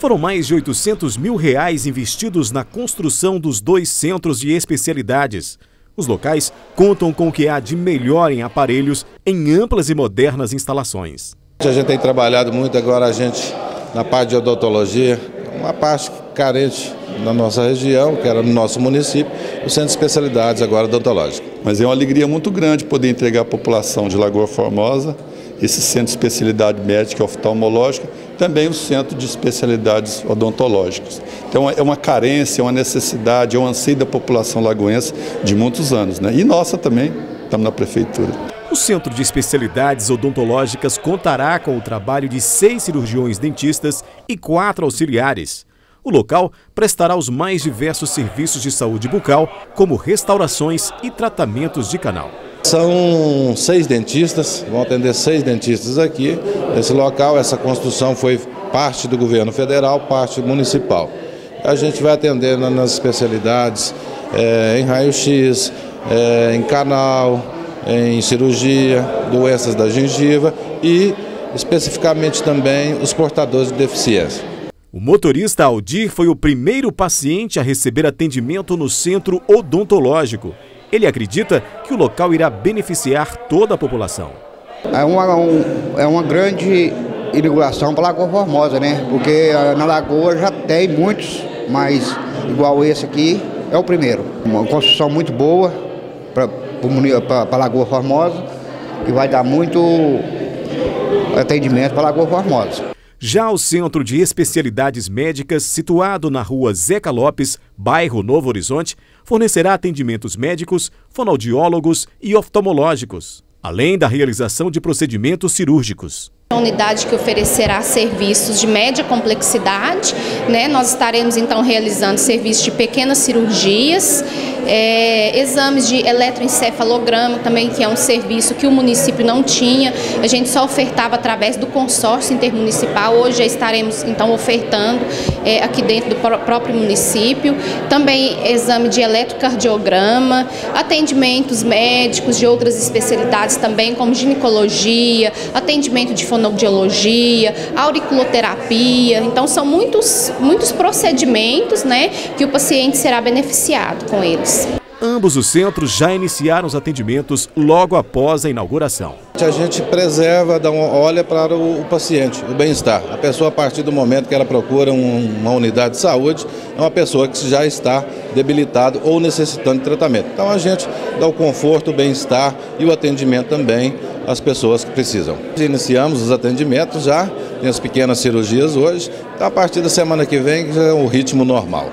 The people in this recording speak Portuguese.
Foram mais de 800 mil reais investidos na construção dos dois centros de especialidades. Os locais contam com o que há de melhor em aparelhos em amplas e modernas instalações. A gente tem trabalhado muito agora a gente na parte de odontologia, uma parte carente na nossa região, que era no nosso município, o centro de especialidades agora odontológico. Mas é uma alegria muito grande poder entregar à população de Lagoa Formosa esse centro de especialidade médica e oftalmológica, também o centro de especialidades odontológicas. Então é uma carência, é uma necessidade, é um anseio da população lagoense de muitos anos, né? E nossa também, estamos na prefeitura. O Centro de Especialidades Odontológicas contará com o trabalho de seis cirurgiões dentistas e quatro auxiliares. O local prestará os mais diversos serviços de saúde bucal, como restaurações e tratamentos de canal. São seis dentistas, vão atender seis dentistas aqui. Nesse local, essa construção foi parte do governo federal, parte municipal. A gente vai atender nas especialidades é, em raio-x, é, em canal, em cirurgia, doenças da gengiva e especificamente também os portadores de deficiência. O motorista Aldir foi o primeiro paciente a receber atendimento no centro odontológico. Ele acredita que o local irá beneficiar toda a população. É uma, um, é uma grande inauguração para a Lagoa Formosa, né? Porque ah, na Lagoa já tem muitos, mas igual esse aqui é o primeiro. Uma construção muito boa para a Lagoa Formosa, que vai dar muito atendimento para a Lagoa Formosa. Já o Centro de Especialidades Médicas, situado na rua Zeca Lopes, bairro Novo Horizonte, fornecerá atendimentos médicos, fonoaudiólogos e oftalmológicos, além da realização de procedimentos cirúrgicos. Uma unidade que oferecerá serviços de média complexidade, né? nós estaremos então realizando serviços de pequenas cirurgias, é, exames de eletroencefalograma também, que é um serviço que o município não tinha, a gente só ofertava através do consórcio intermunicipal, hoje já estaremos então ofertando é, aqui dentro do próprio município, também exame de eletrocardiograma, atendimentos médicos de outras especialidades também, como ginecologia, atendimento de fonoaudiologia, auriculoterapia, então são muitos, muitos procedimentos né, que o paciente será beneficiado com eles. Ambos os centros já iniciaram os atendimentos logo após a inauguração. A gente preserva, dá uma, olha para o, paciente, o bem-estar. A pessoa, a partir do momento que ela procura um, uma unidade de saúde, é uma pessoa que já está debilitada ou necessitando de tratamento. Então a gente dá o conforto, o bem-estar e o atendimento também às pessoas que precisam. Iniciamos os atendimentos já, tem as pequenas cirurgias hoje, então a partir da semana que vem já é o ritmo normal.